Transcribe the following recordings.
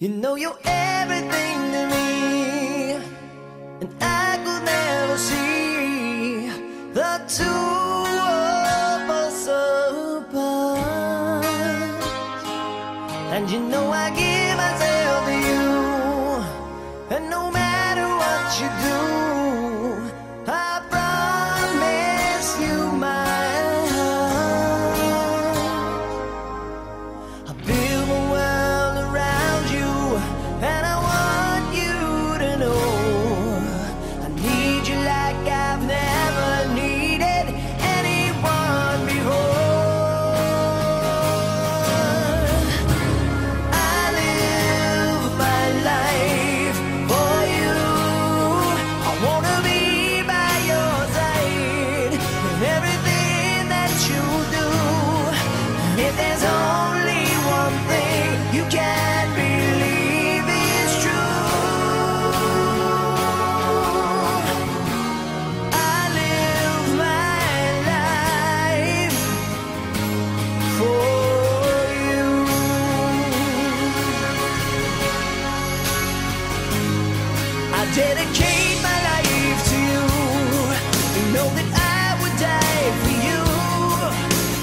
You know you're everything to me And I could never see The two of us apart. And you know I give dedicate my life to you. Know that I would die for you.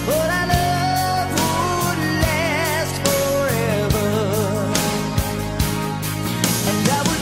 But our love would last forever. And I would